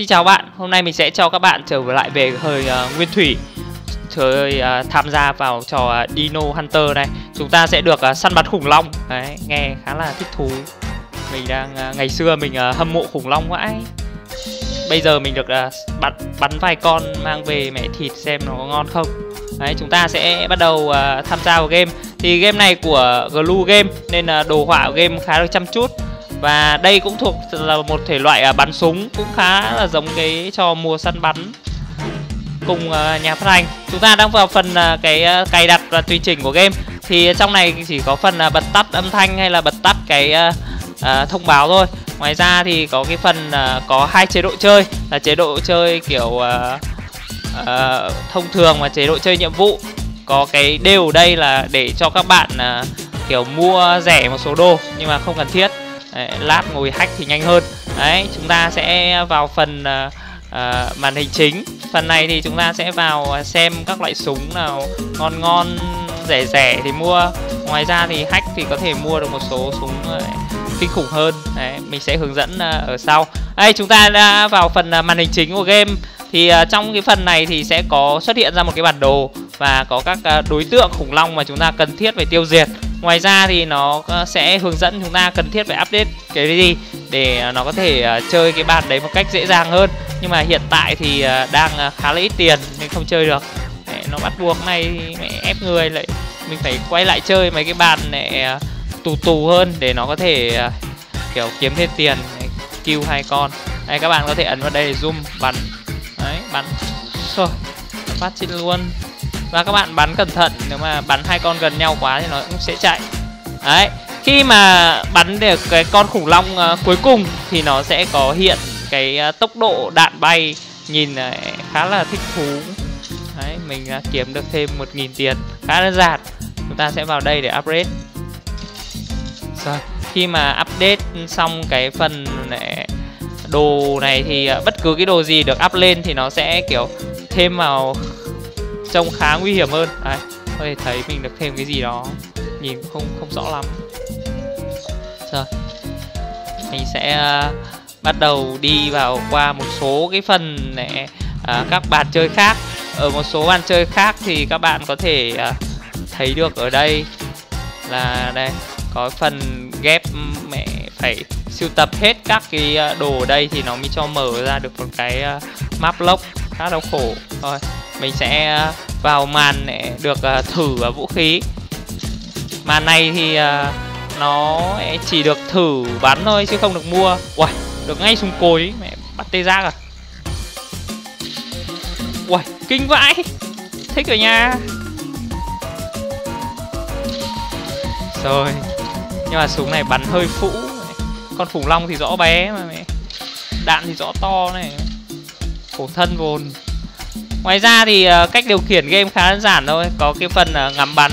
Xin chào bạn, hôm nay mình sẽ cho các bạn trở lại về hơi uh, nguyên thủy chơi uh, à, tham gia vào trò uh, Dino Hunter này. Chúng ta sẽ được uh, săn bắn khủng long. Đấy, nghe khá là thích thú. Mình đang, uh, ngày xưa mình uh, hâm mộ khủng long vãi. Bây giờ mình được uh, bắn, bắn vài con mang về mẹ thịt xem nó có ngon không. Đấy, chúng ta sẽ bắt đầu uh, tham gia vào game. Thì game này của Glue Game nên uh, đồ họa của game khá là chăm chút và đây cũng thuộc là một thể loại à, bắn súng cũng khá là giống cái trò mùa săn bắn cùng à, nhà phát hành. Chúng ta đang vào phần à, cái à, cài đặt và tùy chỉnh của game. Thì trong này chỉ có phần à, bật tắt âm thanh hay là bật tắt cái à, thông báo thôi. Ngoài ra thì có cái phần có hai chế độ chơi là chế độ chơi kiểu thông thường và chế độ chơi nhiệm vụ. Có cái đều đây là để cho các bạn kiểu mua rẻ một số đồ nhưng mà không cần thiết. Đấy, lát ngồi hack thì nhanh hơn. Đấy chúng ta sẽ vào phần uh, uh, màn hình chính. Phần này thì chúng ta sẽ vào ờ, xem các loại súng nào ngon ngon rẻ rẻ thì mua. Ngoài ra thì hack thì có thể mua được một số súng uh, kinh khủng hơn. Đấy, mình sẽ hướng dẫn uh, ở sau. Đây chúng ta đã vào phần uh, màn hình chính của game. Thì uh, trong cái phần này thì sẽ có xuất hiện ra một cái bản đồ và có các uh, đối tượng khủng long mà chúng ta cần thiết phải tiêu diệt ngoài ra thì nó sẽ hướng dẫn chúng ta cần thiết phải update cái gì để à, nó có thể à, chơi cái bàn đấy một cách dễ dàng hơn. Nhưng mà hiện tại thì à, đang khá là ít tiền nên không chơi được. Mẹ, nó bắt buộc này mẹ ép người lại mình phải quay lại chơi mấy cái bàn này tù tù hơn để nó có thể kiểu kiếm thêm tiền kill hai con. Đây các bạn có thể ấn vào đây để zoom bắn. Đấy bắn. Rồi phát chết luôn và các bạn bắn cẩn thận nếu mà bắn hai con gần nhau quá thì nó cũng sẽ chạy. Đấy khi mà bắn được cái con khủng long uh, cuối cùng thì nó sẽ có hiện cái uh, tốc độ đạn bay nhìn uh, khá là thích thú. Đấy mình uh, kiếm được thêm một nghìn tiền khá đơn giản. Chúng ta sẽ vào đây để upgrade. Rồi khi mà update xong cái phần này đồ này thì uh, bất cứ cái đồ gì được up lên thì nó sẽ kiểu thêm vào trông khá nguy hiểm hơn. Đấy có thể thấy mình được thêm cái gì đó. Nhìn không không rõ lắm. Rồi mình sẽ uh, bắt đầu đi vào qua một số cái phần này uh, các bạn chơi khác. Ở một số bàn chơi khác thì các bạn có thể uh, thấy được ở đây là đây có phần ghép mẹ phải sưu tập hết các cái à, đồ ở đây thì nó mới cho mở ra được một cái map lock khá đau khổ. Thôi mình sẽ ờ, vào màn để được ờ, thử ờ, vũ khí. Màn này thì nó chỉ được thử bắn thôi chứ không được mua. Uầy, được ngay súng cối. Mẹ, bắt tê giác à? Uầy, kinh vãi. Thích rồi nha. Rồi, nhưng mà súng này bắn hơi phũ. Con khủng long thì rõ bé mà mẹ. Đạn thì rõ to này. Khổ thân vồn ngoài ra thì ờ, cách điều khiển game khá đơn giản thôi. Có cái phần ờ, ngắm bắn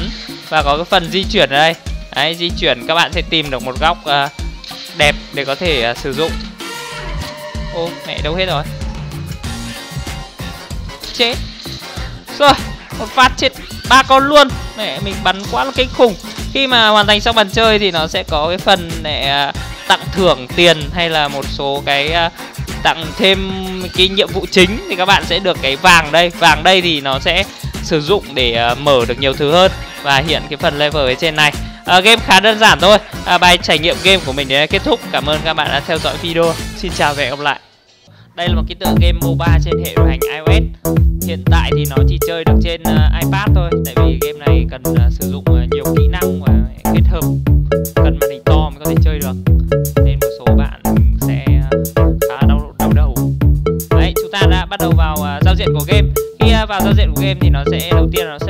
và có cái phần di chuyển ở đây. Đấy, di chuyển các bạn sẽ tìm được một góc ờ, đẹp để có thể sử dụng. Ô, mẹ đâu hết rồi? Chết. Rồi, một phát chết ba con luôn. Mẹ, mình bắn quá là kinh khủng. Khi mà hoàn thành xong bàn chơi thì nó sẽ có cái phần để tặng thưởng tiền hay là một số cái tặng thêm cái nhiệm vụ chính thì các bạn sẽ được cái vàng đây. Vàng đây thì nó sẽ sử dụng để uh, mở được nhiều thứ hơn và hiện cái phần level ở trên này. Uh, game khá đơn giản thôi. Uh, bài trải nghiệm game của mình đến kết thúc. Cảm ơn các bạn đã theo dõi video. Xin chào và hẹn gặp lại. Đây là một cái tựa game MOBA trên hệ điều hành iOS. Hiện tại thì nó chỉ chơi được trên uh, diện của game. Khi à, vào giao diện của game thì nó sẽ, đầu tiên nó sẽ